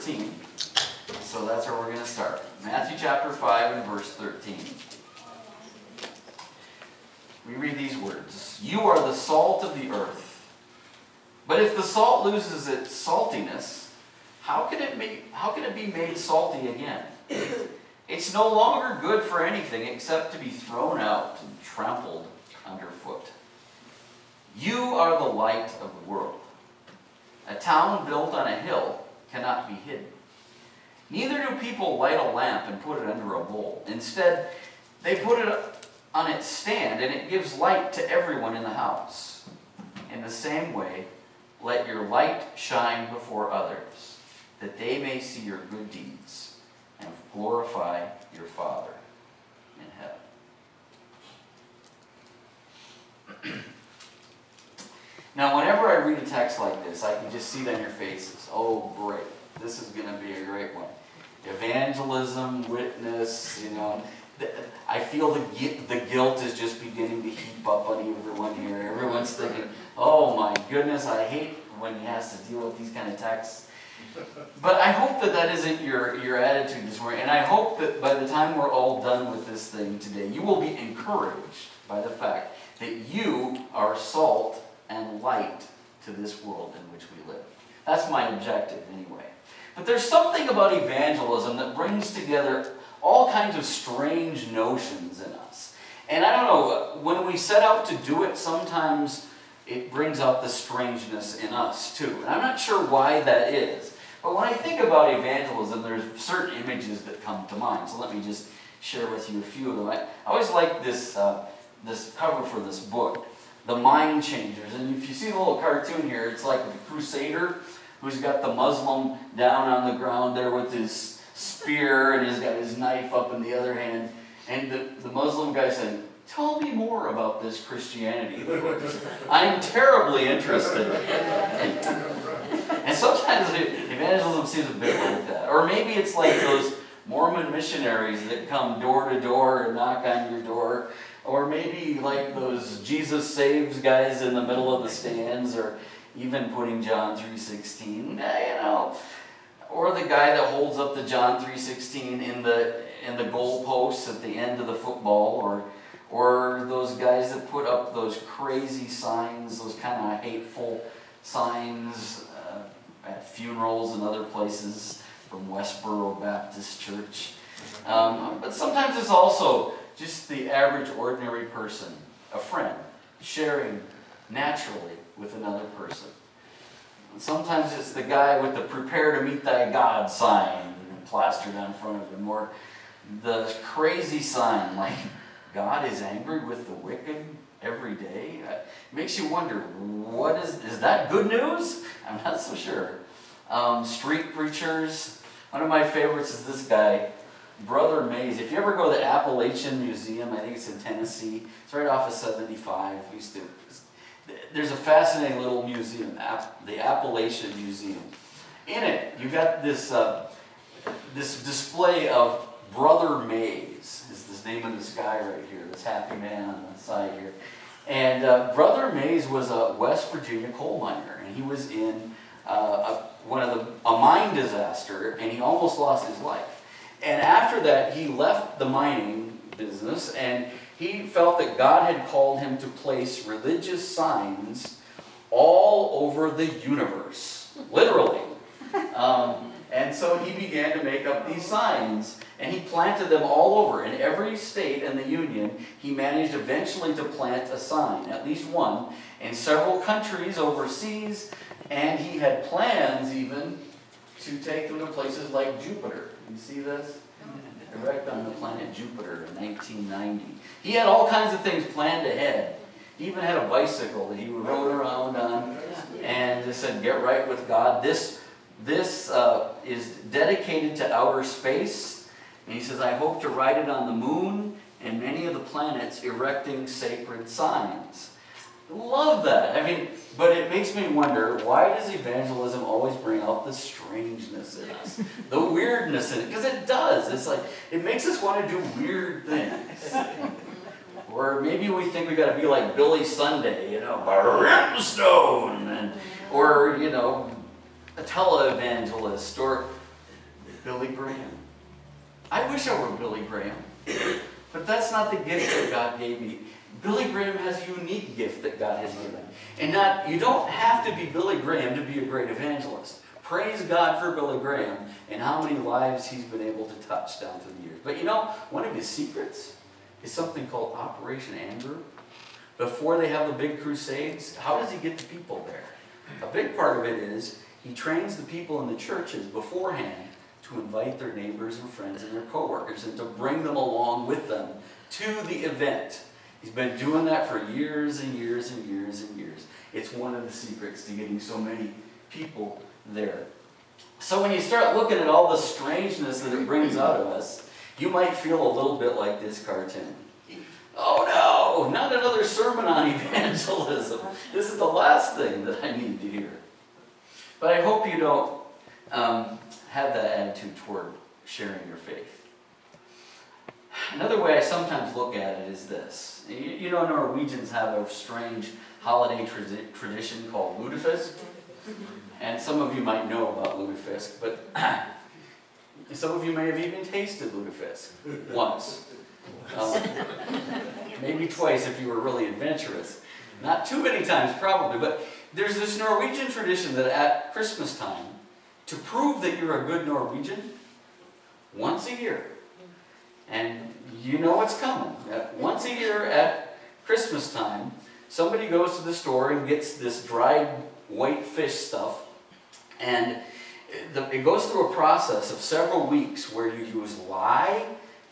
13. So that's where we're going to start. Matthew chapter 5 and verse 13. We read these words You are the salt of the earth. But if the salt loses its saltiness, how can it be, how can it be made salty again? It's no longer good for anything except to be thrown out and trampled underfoot. You are the light of the world. A town built on a hill cannot be hidden. Neither do people light a lamp and put it under a bowl. Instead, they put it on its stand and it gives light to everyone in the house. In the same way, let your light shine before others, that they may see your good deeds and glorify your Father in heaven. now, whenever I read a text like this, I can just see it on your faces. Oh, great. This is going to be a great one. Evangelism, witness, you know. I feel the, the guilt is just beginning to heap up on everyone here. Everyone's thinking, oh my goodness, I hate when he has to deal with these kind of texts. But I hope that that isn't your, your attitude this morning. And I hope that by the time we're all done with this thing today, you will be encouraged by the fact that you are salt and light to this world in which we live. That's my objective, anyway. But there's something about evangelism that brings together all kinds of strange notions in us. And I don't know, when we set out to do it, sometimes it brings out the strangeness in us too. And I'm not sure why that is. But when I think about evangelism, there's certain images that come to mind. So let me just share with you a few of them. I, always like this, uh, this cover for this book, The Mind Changers. And if you see the little cartoon here, it's like the crusader who's got the Muslim down on the ground there with his spear and he's got his knife up in the other hand. And the, the Muslim guy said, Tell me more about this Christianity. I'm terribly interested. and sometimes evangelism seems a bit like that. Or maybe it's like those Mormon missionaries that come door to door and knock on your door. Or maybe like those Jesus saves guys in the middle of the stands, or even putting John 3.16, eh, you know. Or the guy that holds up the John 3.16 in the in the goalposts at the end of the football, or or those guys that put up those crazy signs, those kind of hateful signs uh, at funerals and other places from Westboro Baptist Church. Um, but sometimes it's also just the average, ordinary person, a friend, sharing naturally with another person. And sometimes it's the guy with the prepare to meet thy God sign plastered on front of him, or the crazy sign like God is angry with the wicked every day? It makes you wonder, what is, is that good news? I'm not so sure. Um, street preachers. One of my favorites is this guy, Brother Mayes. If you ever go to the Appalachian Museum, I think it's in Tennessee. It's right off of 75. We used to, there's a fascinating little museum, the Appalachian Museum. In it, you've got this, uh, this display of Brother Mayes is this name of this guy right here, this happy man on the side here. And uh, Brother Mayes was a West Virginia coal miner, and he was in uh, a, one of the a mine disaster, and he almost lost his life. And after that, he left the mining business, and he felt that God had called him to place religious signs all over the universe, literally. Um, and so he began to make up these signs, and he planted them all over. In every state in the Union, he managed eventually to plant a sign, at least one, in several countries overseas, and he had plans even to take them to places like Jupiter. You see this? Erect on the planet Jupiter in 1990. He had all kinds of things planned ahead. He even had a bicycle that he rode around on and just said, Get right with God. This this uh, is dedicated to outer space. And he says, I hope to ride it on the moon and many of the planets erecting sacred signs. Love that. I mean, but it makes me wonder why does evangelism always bring out the strangeness in us, the weirdness in it? Because it does. It's like it makes us want to do weird things. or maybe we think we got to be like Billy Sunday, you know, brimstone, and or you know, a televangelist or Billy Graham. I wish I were Billy Graham. But that's not the gift that God gave me. Billy Graham has a unique gift that God has given. And not you don't have to be Billy Graham to be a great evangelist. Praise God for Billy Graham and how many lives he's been able to touch down through the years. But you know, one of his secrets is something called Operation Andrew. Before they have the big crusades, how does he get the people there? A big part of it is he trains the people in the churches beforehand to invite their neighbors and friends and their coworkers and to bring them along with them to the event. He's been doing that for years and years and years and years. It's one of the secrets to getting so many people there. So when you start looking at all the strangeness that it brings out of us, you might feel a little bit like this cartoon. Oh no, not another sermon on evangelism. This is the last thing that I need to hear. But I hope you don't um, have that attitude toward sharing your faith. Another way I sometimes look at it is this. You, you know, Norwegians have a strange holiday tra- tradition called lutefisk. And some of you might know about lutefisk, but some of you may have even tasted lutefisk once. Um, maybe twice if you were really adventurous. Not too many times, probably, but there's this Norwegian tradition that at Christmas time, to prove that you're a good Norwegian, once a year, and you know what's coming. Once a year at Christmas time, somebody goes to the store and gets this dried white fish stuff, and it goes through a process of several weeks where you use lye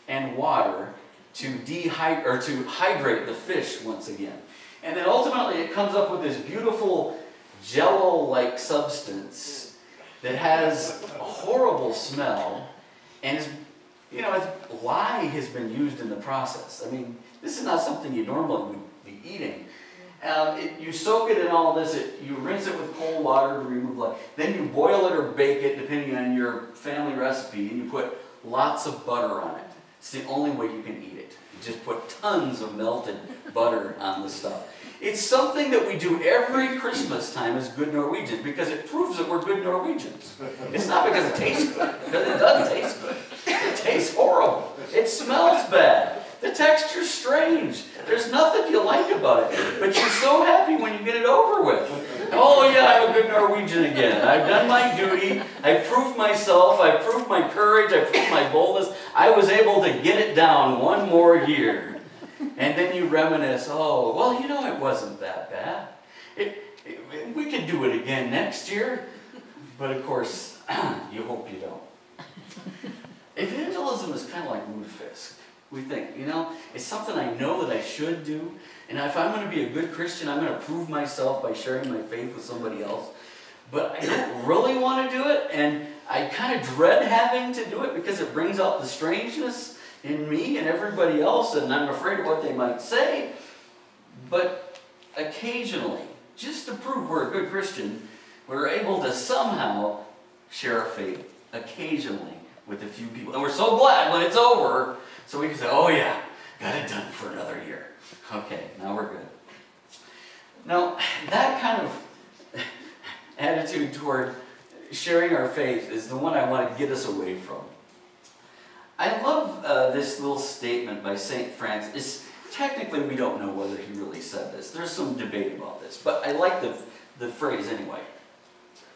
and water to dehydrate or to hydrate the fish once again. And then ultimately it comes up with this beautiful jello-like substance that has a horrible smell and is you know, lye has been used in the process. I mean, this is not something you normally would be eating. Um, it, you soak it in all this, it, you rinse it with cold water to remove lye. Then you boil it or bake it, depending on your family recipe, and you put lots of butter on it. It's the only way you can eat it. You just put tons of melted butter on the stuff. It's something that we do every Christmas time as good Norwegians because it proves that we're good Norwegians. It's not because it tastes good, because it doesn't taste good. It tastes horrible. It smells bad. The texture's strange. There's nothing you like about it. But you're so happy when you get it over with. Oh yeah, I'm a good Norwegian again. I've done my duty. I've proved myself. I've proved my courage. I've proved my boldness. I was able to get it down one more year. And then you reminisce, oh, well, you know, it wasn't that bad. It, it, we could do it again next year. But of course, you hope you don't. Evangelism is kind of like lutefisk. We think, you know, it's something I know that I should do. And if I'm going to be a good Christian, I'm going to prove myself by sharing my faith with somebody else. But I don't really want to do it. And I kind of dread having to do it because it brings out the strangeness in me and everybody else, and I'm afraid of what they might say. But occasionally, just to prove we're a good Christian, we're able to somehow share our faith occasionally with a few people. And we're so glad when it's over, so we can say, oh yeah, got it done for another year. Okay, now we're good. Now, that kind of attitude toward sharing our faith is the one I want to get us away from. I love uh, this little statement by St. Francis. Technically, we don't know whether he really said this. There's some debate about this, but I like the, the phrase anyway.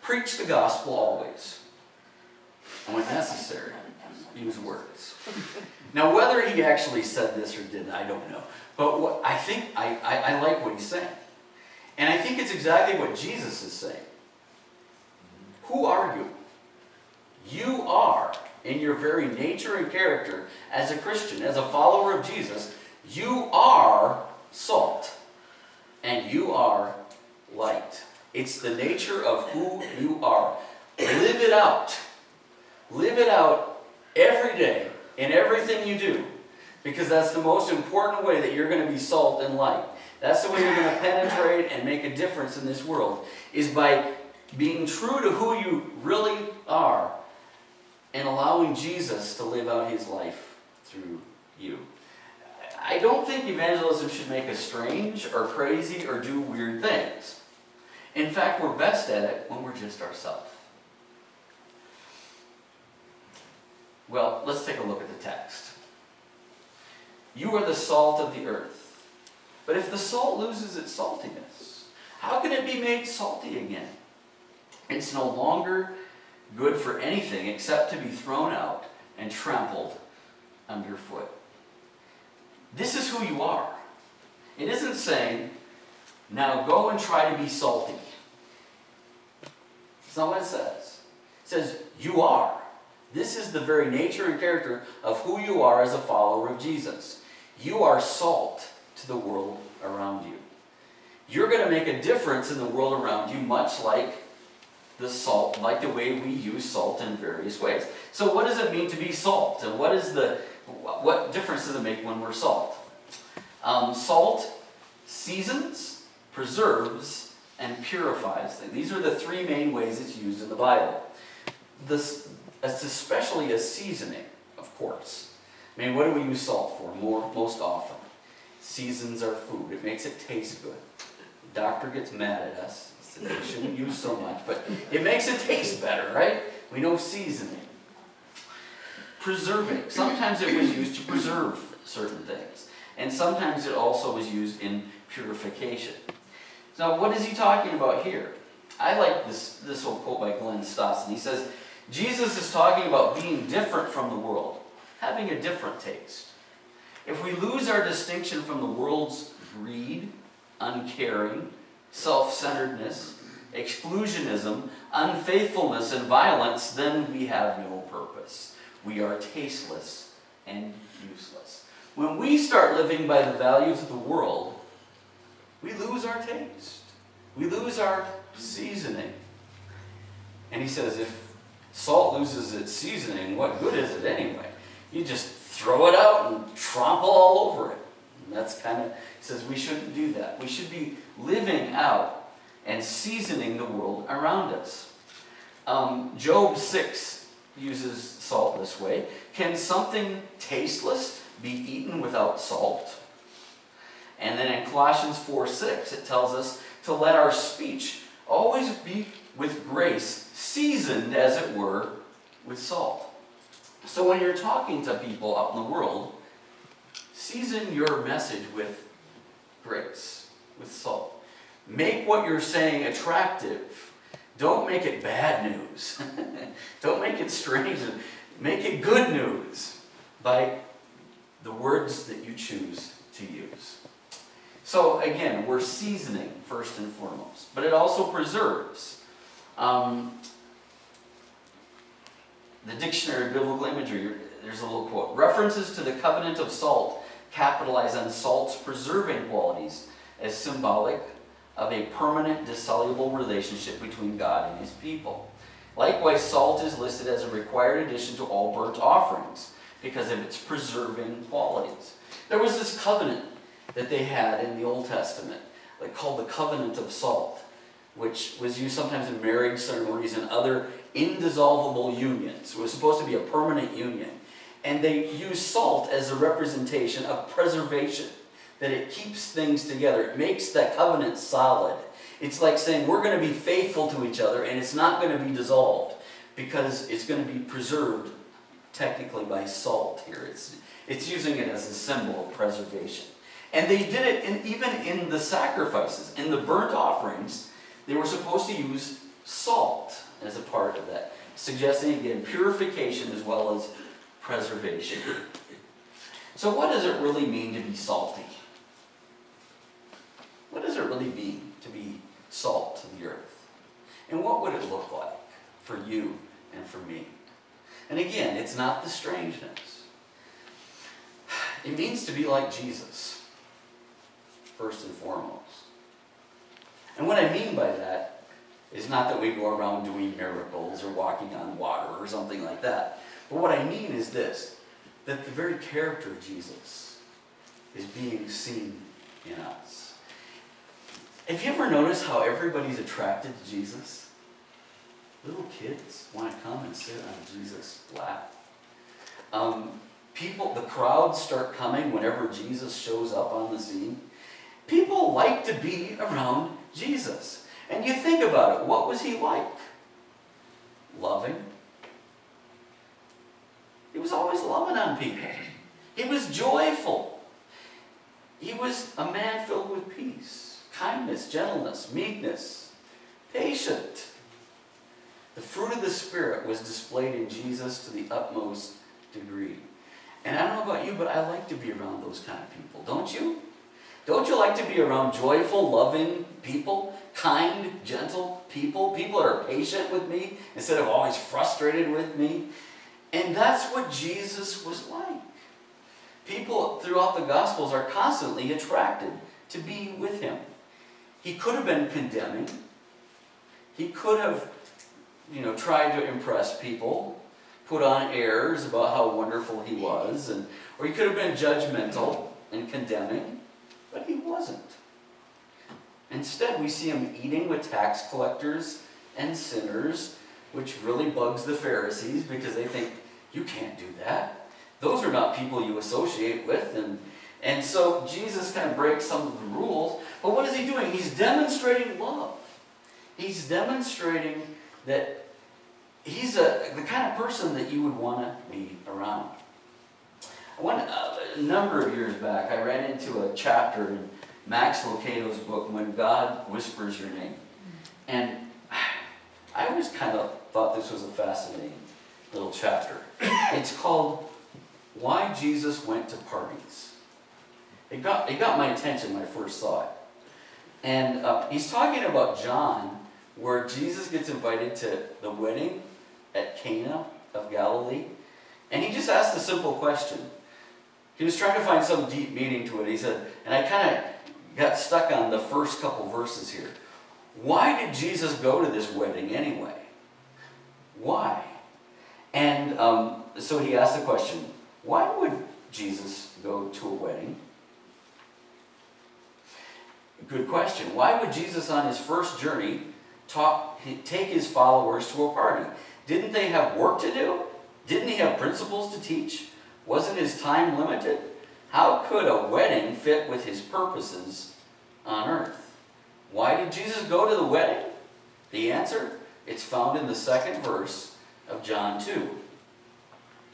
Preach the gospel always. And when necessary, use words. Now, whether he actually said this or didn't, I don't know. But what I think, I, I, I like what he's saying. And I think it's exactly what Jesus is saying. Who are you? You are in your very nature and character as a Christian, as a follower of Jesus, you are salt and you are light. It's the nature of who you are. Live it out. Live it out every day in everything you do because that's the most important way that you're going to be salt and light. That's the way you're going to penetrate and make a difference in this world is by being true to who you really are and allowing Jesus to live out his life through you. I don't think evangelism should make us strange or crazy or do weird things. In fact, we're best at it when we're just ourselves. Well, let's take a look at the text. You are the salt of the earth. But if the salt loses its saltiness, how can it be made salty again? It's no longer good for anything except to be thrown out and trampled underfoot. This is who you are. It isn't saying, now go and try to be salty. It's not what it says. It says, you are. This is the very nature and character of who you are as a follower of Jesus. You are salt to the world around you. You're going to make a difference in the world around you, much like the salt, like the way we use salt in various ways. So what does it mean to be salt? And what is the what difference does it make when we're salt? Um, salt seasons, preserves, and purifies things. These are the three main ways it's used in the Bible. This, especially a seasoning, of course. I mean, what do we use salt for more, most often? Seasons our food. It makes it taste good. The doctor gets mad at us. He shouldn't use so much, but it makes it taste better, right? We know seasoning. Preserving. Sometimes it was used to preserve certain things. And sometimes it also was used in purification. Now, what is he talking about here? I like this, this old quote by Glenn Stassen. He says, Jesus is talking about being different from the world, having a different taste. If we lose our distinction from the world's greed, uncaring, self-centeredness, exclusionism, unfaithfulness, and violence, then we have no purpose. We are tasteless and useless. When we start living by the values of the world, we lose our taste. We lose our seasoning. And he says, if salt loses its seasoning, what good is it anyway? You just throw it out and trample all over it. And that's kind of, he says, we shouldn't do that. We should be living out and seasoning the world around us. Um, Job 6 uses salt this way. Can something tasteless be eaten without salt? And then in Colossians 4 6, it tells us to let our speech always be with grace, seasoned, as it were, with salt. So when you're talking to people out in the world, season your message with grace, with salt. Make what you're saying attractive. Don't make it bad news. Don't make it strange. Make it good news by the words that you choose to use. So again, we're seasoning first and foremost, but it also preserves. Um, the Dictionary of Biblical Imagery, there's a little quote. References to the covenant of salt capitalize on salt's preserving qualities as symbolic of a permanent dissoluble relationship between God and his people. Likewise, salt is listed as a required addition to all burnt offerings because of its preserving qualities. There was this covenant that they had in the Old Testament, like called the covenant of salt, which was used sometimes in marriage ceremonies and other indissoluble unions. It was supposed to be a permanent union. And they used salt as a representation of preservation, that it keeps things together. It makes that covenant solid. It's like saying we're going to be faithful to each other and it's not going to be dissolved because it's going to be preserved technically by salt here. It's, it's using it as a symbol of preservation. And they did it in, even in the sacrifices, in the burnt offerings, they were supposed to use salt as a part of that, suggesting again purification as well as preservation. So, what does it really mean to be salty? What does it really mean to be salt to the earth? And what would it look like for you and for me? And again, it's not the strangeness. It means to be like Jesus, first and foremost. And what I mean by that is not that we go around doing miracles or walking on water or something like that. But what I mean is this that the very character of Jesus is being seen in us. Have you ever noticed how everybody's attracted to Jesus? Little kids want to come and sit on Jesus' lap. Um, people, the crowds start coming whenever Jesus shows up on the scene. People like to be around Jesus. And you think about it, what was he like? Loving. He was always loving on people. He was joyful. He was a man filled with peace, kindness, gentleness, meekness, patient. The fruit of the Spirit was displayed in Jesus to the utmost degree. And I don't know about you, but I like to be around those kind of people, don't you? Don't you like to be around joyful, loving people, kind, gentle people, people that are patient with me instead of always frustrated with me? And that's what Jesus was like. People throughout the Gospels are constantly attracted to be with him. He could have been condemning. He could have, you know, tried to impress people, put on airs about how wonderful he was, and or he could have been judgmental and condemning, but he wasn't. Instead, we see him eating with tax collectors and sinners, which really bugs the Pharisees because they think, you can't do that. Those are not people you associate with. And, and so Jesus kind of breaks some of the rules. But what is he doing? He's demonstrating love. He's demonstrating that he's a, the kind of person that you would want to be around. One, uh, a number of years back, I ran into a chapter in Max Lucado's book, When God Whispers Your Name. And I always kind of thought this was a fascinating little chapter. It's called Why Jesus Went to Parties. It got, it got my attention when I first saw it. And uh, he's talking about John, where Jesus gets invited to the wedding at Cana of Galilee. And he just asked a simple question. He was trying to find some deep meaning to it. He said, and I kind of got stuck on the first couple verses here. Why did Jesus go to this wedding anyway? Why? And um, so he asked the question why would Jesus go to a wedding? Good question. Why would Jesus, on his first journey, talk, take his followers to a party? Didn't they have work to do? Didn't he have principles to teach? Wasn't his time limited? How could a wedding fit with his purposes on earth? Why did Jesus go to the wedding? The answer? It's found in the second verse of John 2.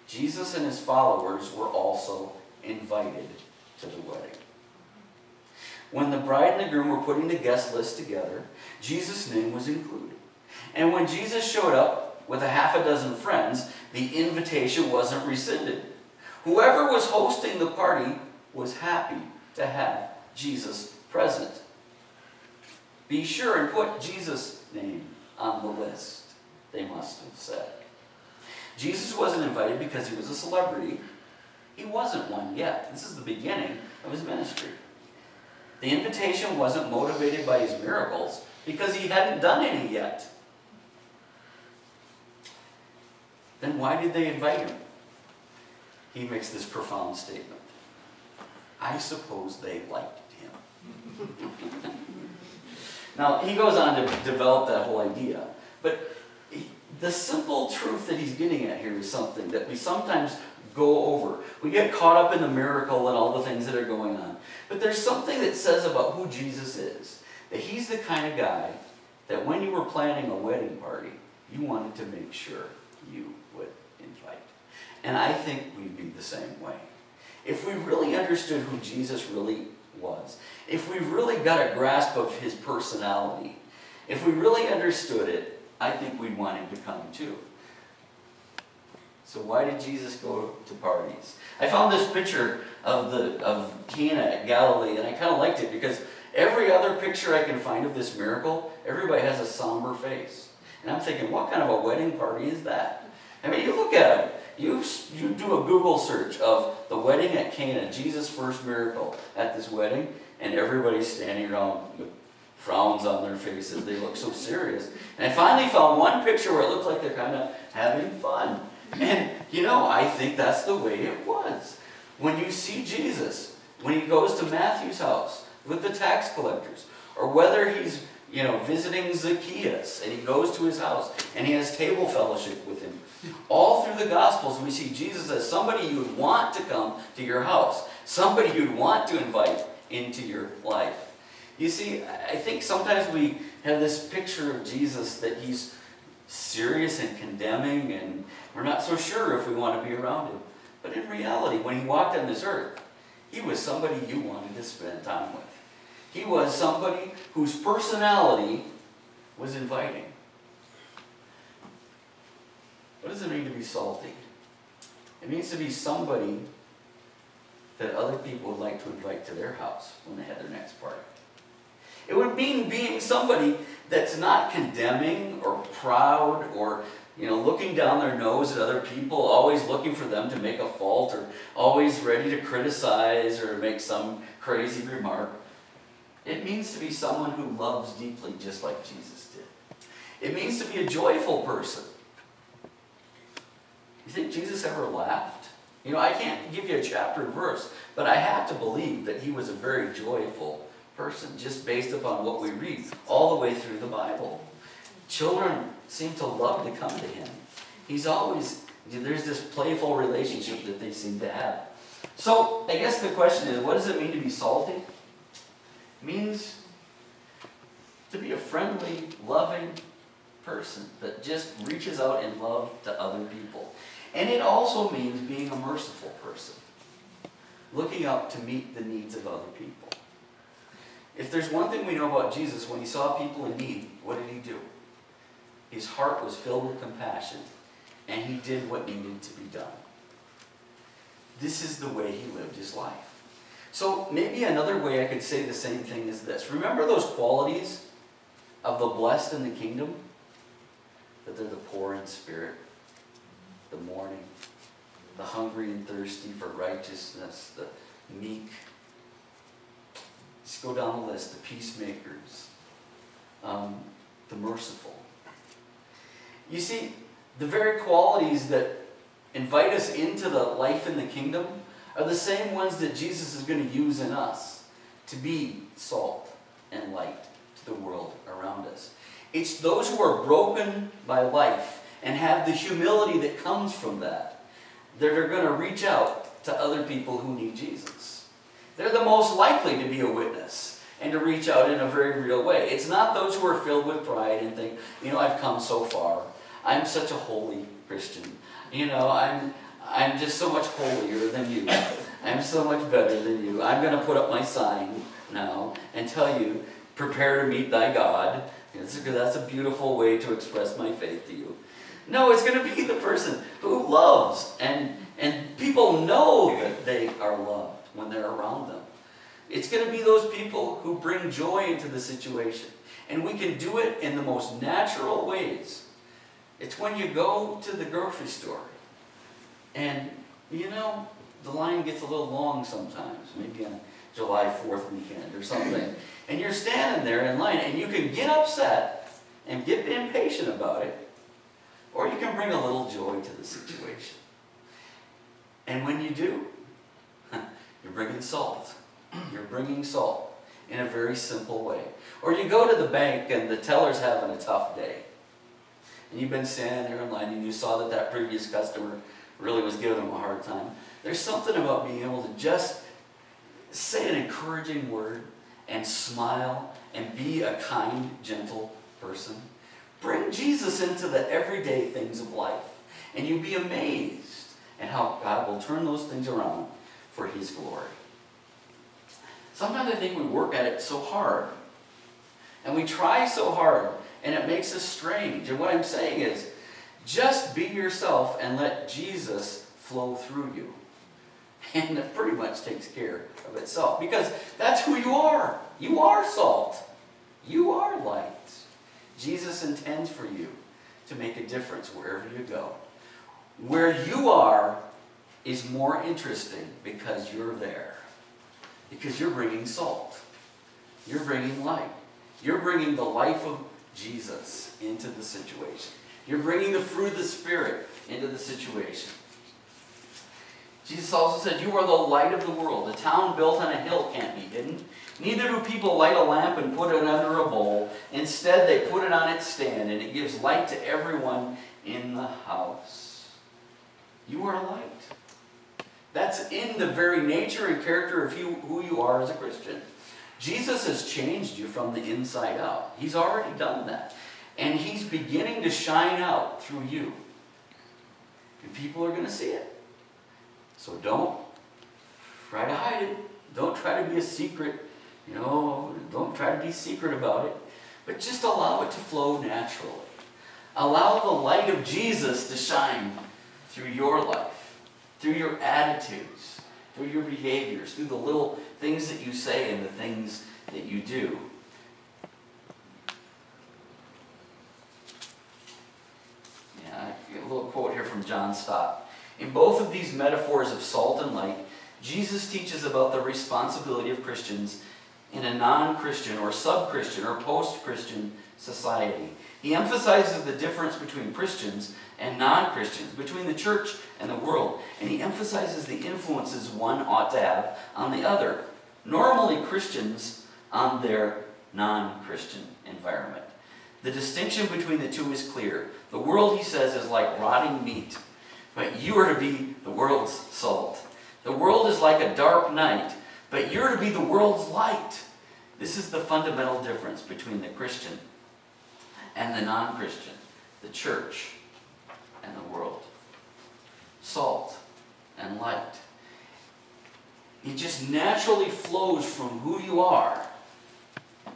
Jesus and his followers were also invited to the wedding. When the bride and the groom were putting the guest list together, Jesus' name was included. And when Jesus showed up with a half a dozen friends, the invitation wasn't rescinded. Whoever was hosting the party was happy to have Jesus present. Be sure and put Jesus' name on the list, they must have said. Jesus wasn't invited because he was a celebrity. He wasn't one yet. This is the beginning of his ministry. The invitation wasn't motivated by his miracles because he hadn't done any yet. Then why did they invite him? He makes this profound statement. I suppose they liked him. now, he goes on to develop that whole idea. But the simple truth that he's getting at here is something that we sometimes go over. We get caught up in the miracle and all the things that are going on. But there's something that says about who Jesus is. That he's the kind of guy that when you were planning a wedding party, you wanted to make sure you would invite. And I think we'd be the same way. If we really understood who Jesus really was, if we really got a grasp of his personality, if we really understood it, I think we'd want him to come too. So why did Jesus go to parties? I found this picture of the of Cana at Galilee, and I kind of liked it because every other picture I can find of this miracle, everybody has a somber face. And I'm thinking, what kind of a wedding party is that? I mean, you look at them. You, you do a Google search of the wedding at Cana, Jesus' first miracle at this wedding, and everybody's standing around with frowns on their faces. They look so serious. And I finally found one picture where it looked like they're kind of having fun. And, you know, I think that's the way it was. When you see Jesus, when he goes to Matthew's house with the tax collectors, or whether he's, you know, visiting Zacchaeus and he goes to his house and he has table fellowship with him, all through the Gospels we see Jesus as somebody you'd want to come to your house, somebody you'd want to invite into your life. You see, I think sometimes we have this picture of Jesus that he's serious and condemning, and we're not so sure if we want to be around him. But in reality, when he walked on this earth, he was somebody you wanted to spend time with. He was somebody whose personality was inviting. What does it mean to be salty? It means to be somebody that other people would like to invite to their house when they had their next party. It would mean being somebody that's not condemning or proud or you know, looking down their nose at other people, always looking for them to make a fault or always ready to criticize or make some crazy remark. It means to be someone who loves deeply just like Jesus did. It means to be a joyful person. You think Jesus ever laughed? You know, I can't give you a chapter verse, but I have to believe that he was a very joyful person just based upon what we read all the way through the Bible. Children seem to love to come to him. He's always, there's this playful relationship that they seem to have. So, I guess the question is what does it mean to be salty? It means to be a friendly, loving person that just reaches out in love to other people. And it also means being a merciful person, looking out to meet the needs of other people. If there's one thing we know about Jesus, when he saw people in need, what did he do? His heart was filled with compassion, and he did what needed to be done. This is the way he lived his life. So maybe another way I could say the same thing is this. Remember those qualities of the blessed in the kingdom? That they're the poor in spirit, the mourning, the hungry and thirsty for righteousness, the meek. Just go down the list. The peacemakers, um, the merciful. You see, the very qualities that invite us into the life in the kingdom are the same ones that Jesus is going to use in us to be salt and light to the world around us. It's those who are broken by life and have the humility that comes from that that are going to reach out to other people who need Jesus. They're the most likely to be a witness and to reach out in a very real way. It's not those who are filled with pride and think, you know, I've come so far. I'm such a holy Christian. You know, I'm, I'm just so much holier than you. I'm so much better than you. I'm going to put up my sign now and tell you, prepare to meet thy God. That's a beautiful way to express my faith to you. No, it's going to be the person who loves and, and people know that they are loved when they're around them. It's going to be those people who bring joy into the situation. And we can do it in the most natural ways. It's when you go to the grocery store and, you know, the line gets a little long sometimes, maybe on July 4th weekend or something. And you're standing there in line and you can get upset and get impatient about it, or you can bring a little joy to the situation. And when you do, you're bringing salt. You're bringing salt in a very simple way. Or you go to the bank and the teller's having a tough day and you've been standing there in line and you saw that that previous customer really was giving them a hard time, there's something about being able to just say an encouraging word and smile and be a kind, gentle person. Bring Jesus into the everyday things of life, and you'll be amazed at how God will turn those things around for His glory. Sometimes I think we work at it so hard, and we try so hard and it makes us strange. And what I'm saying is, just be yourself and let Jesus flow through you. And it pretty much takes care of itself because that's who you are. You are salt. You are light. Jesus intends for you to make a difference wherever you go. Where you are is more interesting because you're there. Because you're bringing salt. You're bringing light. You're bringing the life of Jesus into the situation. You're bringing the fruit of the Spirit into the situation. Jesus also said, You are the light of the world. A town built on a hill can't be hidden. Neither do people light a lamp and put it under a bowl. Instead, they put it on its stand, and it gives light to everyone in the house. You are light. That's in the very nature and character of who you are as a Christian. Jesus has changed you from the inside out. He's already done that. And he's beginning to shine out through you. And people are going to see it. So don't try to hide it. Don't try to be a secret. You know, don't try to be secret about it. But just allow it to flow naturally. Allow the light of Jesus to shine through your life, through your attitudes, through your behaviors, through the little things that you say and the things that you do. Yeah, a little quote here from John Stott. In both of these metaphors of salt and light, Jesus teaches about the responsibility of Christians in a non Christian or sub Christian or post Christian society. He emphasizes the difference between Christians and non Christians, between the church and the world, and he emphasizes the influences one ought to have on the other. Normally, Christians on their non Christian environment. The distinction between the two is clear. The world, he says, is like rotting meat, but you are to be the world's salt. The world is like a dark night, but you're to be the world's light. This is the fundamental difference between the Christian and the non Christian, the church and the world. Salt and light. It just naturally flows from who you are,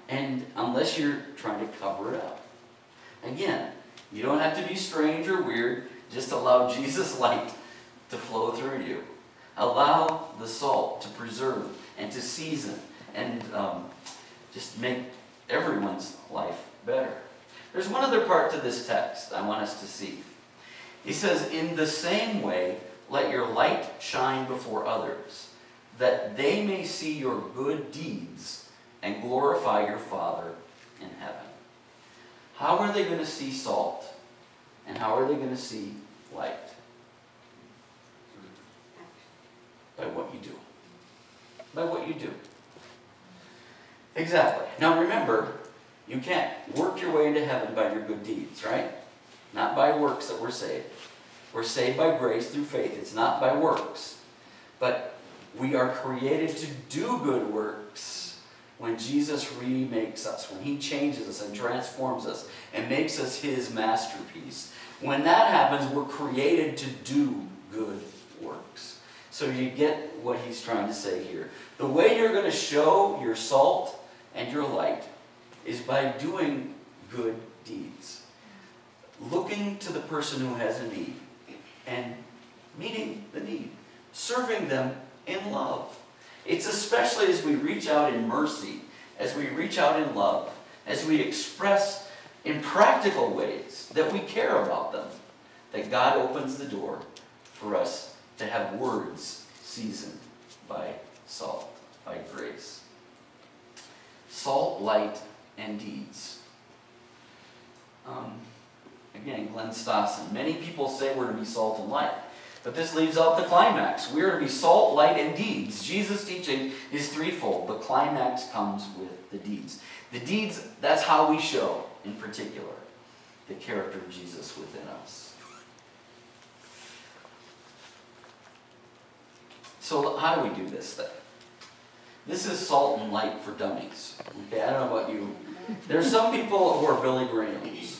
and unless you're trying to cover it up. Again, you don't have to be strange or weird, just allow Jesus' light to flow through you. Allow the salt to preserve and to season and um, just make everyone's life better. There's one other part to this text I want us to see. He says, In the same way, let your light shine before others, that they may see your good deeds and glorify your Father in heaven. How are they going to see salt? And how are they going to see light? By what you do. By what you do. Exactly. Now remember, you can't work your way into heaven by your good deeds, right? Not by works that we're saved. We're saved by grace through faith. It's not by works. But we are created to do good works when Jesus remakes us, when He changes us and transforms us and makes us His masterpiece. When that happens, we're created to do good works. So you get what He's trying to say here. The way you're going to show your salt and your light is by doing good deeds. Looking to the person who has a need and meeting the need. Serving them in love. It's especially as we reach out in mercy, as we reach out in love, as we express in practical ways that we care about them, that God opens the door for us to have words seasoned by salt, by grace. Salt, light, and deeds. Um, again, Glenn Stassen. Many people say we're to be salt and light. But this leaves out the climax. We are to be salt, light, and deeds. Jesus' teaching is threefold. The climax comes with the deeds. The deeds, that's how we show, in particular, the character of Jesus within us. So, how do we do this then? This is salt and light for dummies. Okay, I don't know about you. There's some people who are Billy Grahams,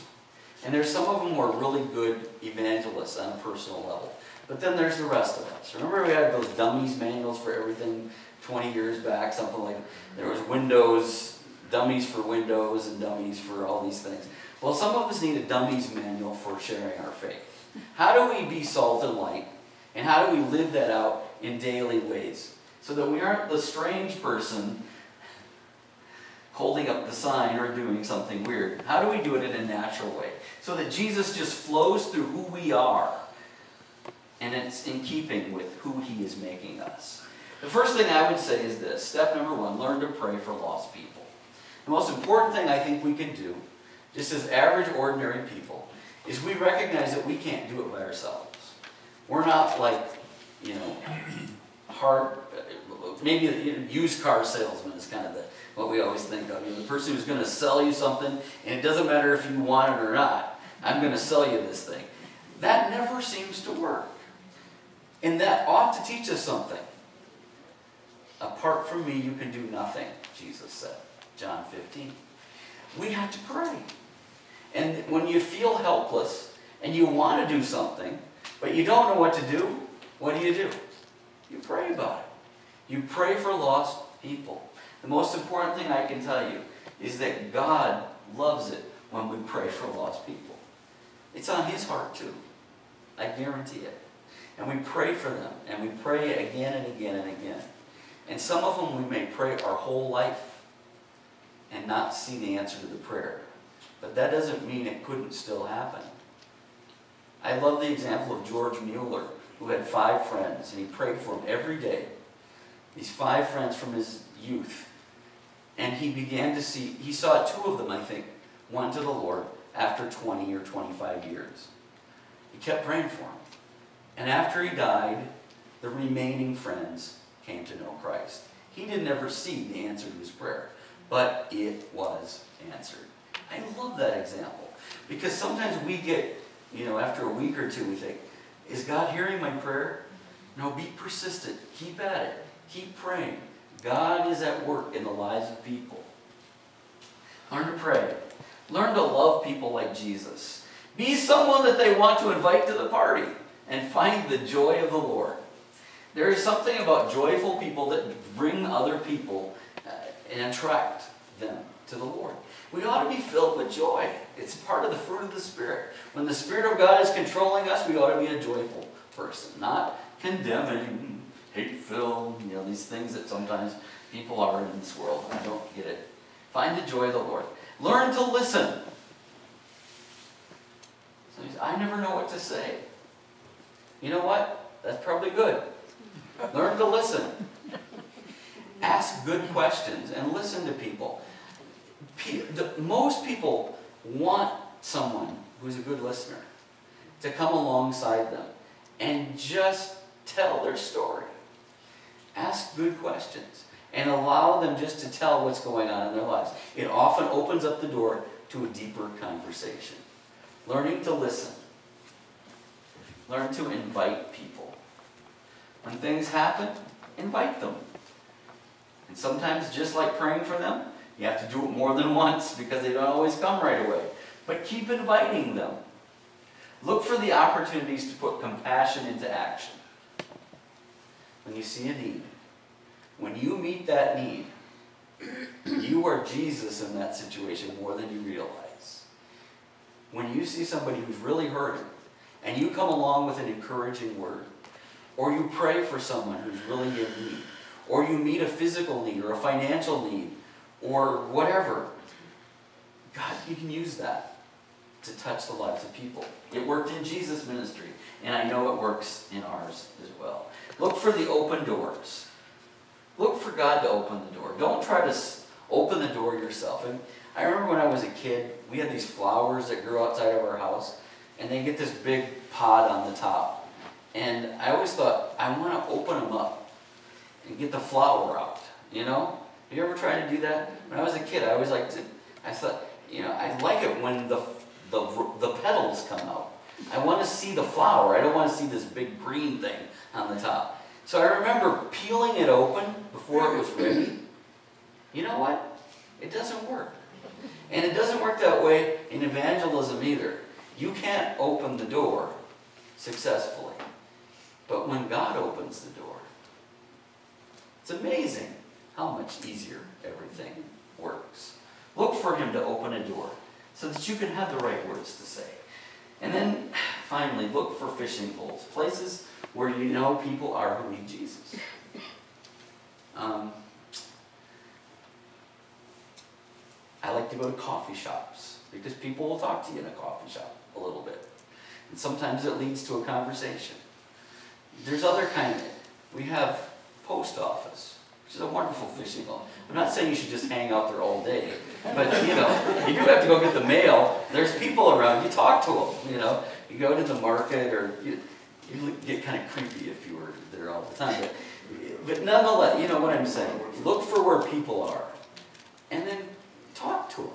and there's some of them who are really good evangelists on a personal level. But then there's the rest of us. Remember we had those dummies manuals for everything 20 years back, something like there was Windows, dummies for Windows and dummies for all these things. Well, some of us need a dummies manual for sharing our faith. How do we be salt and light? And how do we live that out in daily ways? So that we aren't the strange person holding up the sign or doing something weird. How do we do it in a natural way? So that Jesus just flows through who we are and it's in keeping with who He is making us. The first thing I would say is this step number one learn to pray for lost people. The most important thing I think we can do, just as average, ordinary people, is we recognize that we can't do it by ourselves. We're not like, you know, hard, maybe a used car salesman is kind of the, what we always think of. You know, the person who's going to sell you something, and it doesn't matter if you want it or not. I'm going to sell you this thing. That never seems to work. And that ought to teach us something. Apart from me, you can do nothing, Jesus said. John 15. We have to pray. And when you feel helpless and you want to do something, but you don't know what to do, what do you do? You pray about it. You pray for lost people. The most important thing I can tell you is that God loves it when we pray for lost people. It's on His heart too. I guarantee it. And we pray for them, and we pray again and again and again. And some of them we may pray our whole life and not see the answer to the prayer. But that doesn't mean it couldn't still happen. I love the example of George Mueller, who had five friends, and he prayed for them every day. These five friends from his youth. And he began to see, he saw two of them, I think, went to the Lord after 20 or 25 years. He kept praying for them. And after he died, the remaining friends came to know Christ. He didn't ever see the answer to his prayer, but it was answered. I love that example because sometimes we get, you know, after a week or two, we think, is God hearing my prayer? No, be persistent. Keep at it. Keep praying. God is at work in the lives of people. Learn to pray. Learn to love people like Jesus. Be someone that they want to invite to the party and find the joy of the Lord. There is something about joyful people that bring other people uh, and attract them to the Lord. We ought to be filled with joy. It's part of the fruit of the Spirit. When the Spirit of God is controlling us, we ought to be a joyful person, not condemning, hate-filled, you know, these things that sometimes people are in this world. I don't get it. Find the joy of the Lord. Learn to listen. I never know what to say. You know what? That's probably good. Learn to listen. Ask good questions and listen to people. most people want someone who's a good listener to come alongside them and just tell their story. Ask good questions and allow them just to tell what's going on in their lives. It often opens up the door to a deeper conversation. Learning to listen. Learn to invite people. When things happen, invite them. And sometimes, just like praying for them, you have to do it more than once because they don't always come right away. But keep inviting them. Look for the opportunities to put compassion into action. When you see a need, when you meet that need, you are Jesus in that situation more than you realize. When you see somebody who's really hurting, and you come along with an encouraging word, or you pray for someone who's really in need, or you meet a physical need or a financial need, or whatever, God, you can use that to touch the lives of people. It worked in Jesus' ministry, and I know it works in ours as well. Look for the open doors. Look for God to open the door. Don't try to open the door yourself. And I remember when I was a kid, we had these flowers that grew outside of our house, and they get this big pod on the top. And I always thought, I want to open them up and get the flower out, you know? Have you ever tried to do that? When I was a kid, I always liked to, I thought, you know, I like it when the, the, the petals come out. I want to see the flower. I don't want to see this big green thing on the top. So I remember peeling it open before it was ready. You know what? It doesn't work. And it doesn't work that way in evangelism either. You can't open the door successfully. But when God opens the door, it's amazing how much easier everything works. Look for Him to open a door so that you can have the right words to say. And then finally, look for fishing poles, places where you know people are who need Jesus. Um, I like to go to coffee shops because people will talk to you in a coffee shop a little bit. And sometimes it leads to a conversation. There's other kind of, we have post office, is a wonderful fishing hole. I'm not saying you should just hang out there all day, but you know, you do have to go get the mail. There's people around, you talk to them, you know. You go to the market or you, you get kind of creepy if you were there all the time. But, but nonetheless, you know what I'm saying. Look for where people are and then talk to them.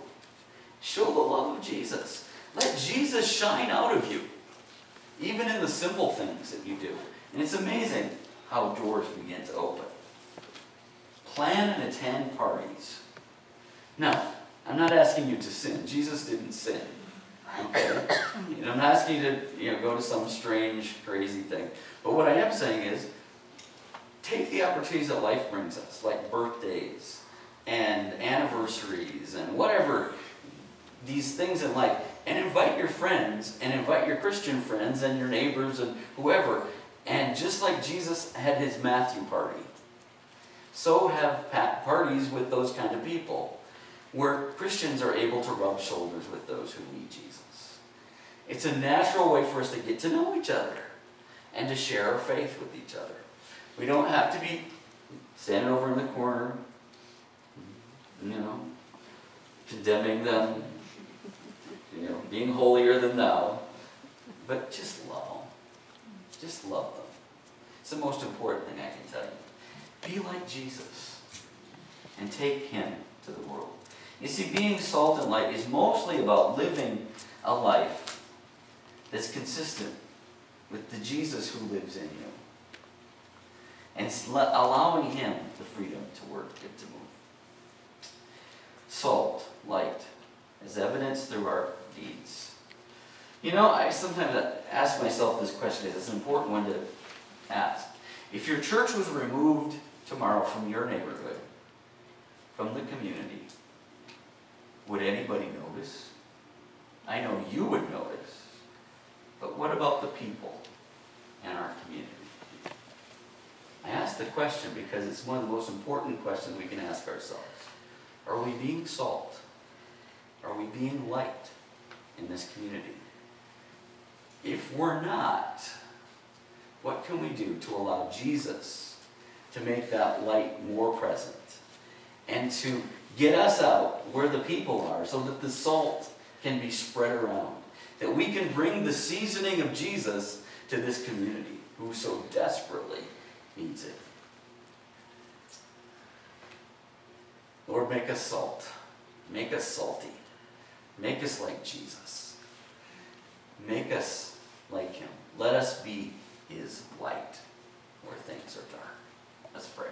Show the love of Jesus. Let Jesus shine out of you, even in the simple things that you do. And it's amazing how doors begin to open. Plan and attend parties. Now, I'm not asking you to sin. Jesus didn't sin. Okay? And I'm not asking you to you know, go to some strange, crazy thing. But what I am saying is, take the opportunities that life brings us, like birthdays and anniversaries and whatever these things in life, and invite your friends and invite your Christian friends and your neighbors and whoever. And just like Jesus had his Matthew party, so have parties with those kind of people, where Christians are able to rub shoulders with those who need Jesus. It's a natural way for us to get to know each other and to share our faith with each other. We don't have to be standing over in the corner, you know, condemning them, you know, being holier than thou, but just love them. Just love them. It's the most important thing I can tell you. Be like Jesus and take him to the world. You see, being salt and light is mostly about living a life that's consistent with the Jesus who lives in you and allowing him the freedom to work and to move. Salt, light, is evidenced through our deeds. You know, I sometimes ask myself this question it's an important one to ask. If your church was removed tomorrow from your neighborhood, from the community, would anybody notice? I know you would notice. But what about the people in our community? I ask the question because it's one of the most important questions we can ask ourselves. Are we being salt? Are we being light in this community? If we're not, what can we do to allow Jesus to make that light more present and to get us out where the people are so that the salt can be spread around? That we can bring the seasoning of Jesus to this community who so desperately needs it. Lord, make us salt. Make us salty. Make us like Jesus. Make us like him. Let us be his light where things are dark. Let's pray.